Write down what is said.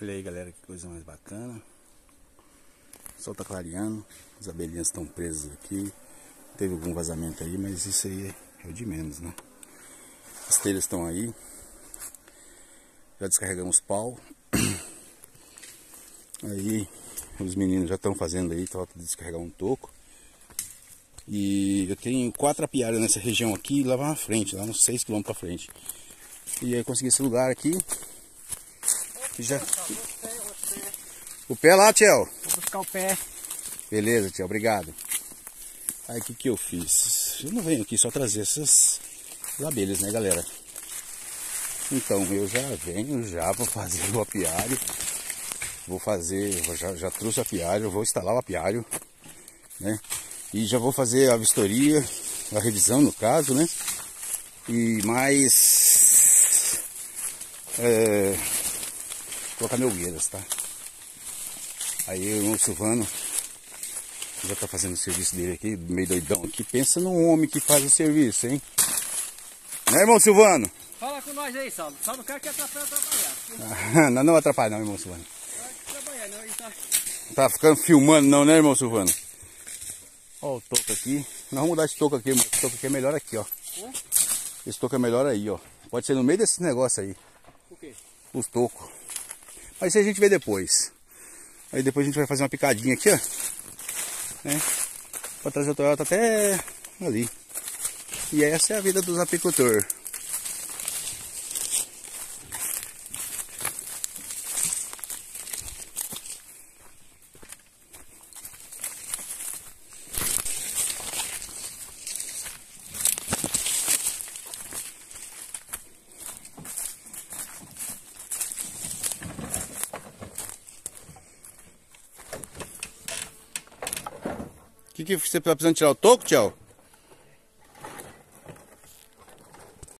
Olha aí galera, que coisa mais bacana. O sol tá clareando, as abelhinhas estão presas aqui. Teve algum vazamento aí, mas isso aí é o de menos, né? As telhas estão aí. Já descarregamos pau. Aí os meninos já estão fazendo aí, falta de descarregar um toco. E eu tenho quatro apiários nessa região aqui, lá na frente, lá uns 6 km para frente. E aí eu consegui esse lugar aqui. Já... O pé lá, Tchel. Vou buscar o pé. Beleza, Tchel, obrigado. Aí o que, que eu fiz? Eu não venho aqui só trazer essas abelhas, né, galera? Então, eu já venho já para fazer o apiário. Vou fazer, já, já trouxe o apiário, vou instalar o apiário, né? E já vou fazer a vistoria, a revisão no caso, né? E mais... É, colocar melgueiras, tá? Aí o irmão Silvano já tá fazendo o serviço dele aqui, meio doidão aqui. Pensa num homem que faz o serviço, hein? Né, irmão Silvano? Fala com nós aí, Saulo. Só não quero que atrapalhe trabalhar. não, não atrapalha não, irmão Silvano. Trabalhar, não, tá... tá ficando filmando não, né, irmão Silvano? Ó o toco aqui. Nós vamos mudar esse toco aqui, mas esse toco aqui é melhor aqui, ó. Esse toco é melhor aí, ó. Pode ser no meio desse negócio aí. O quê? Os tocos. Mas isso a gente vê depois. Aí depois a gente vai fazer uma picadinha aqui, ó. Né? Pra trazer o Toyota até ali. E essa é a vida dos apicultores. O que, que você está precisando tirar o toco, tchau?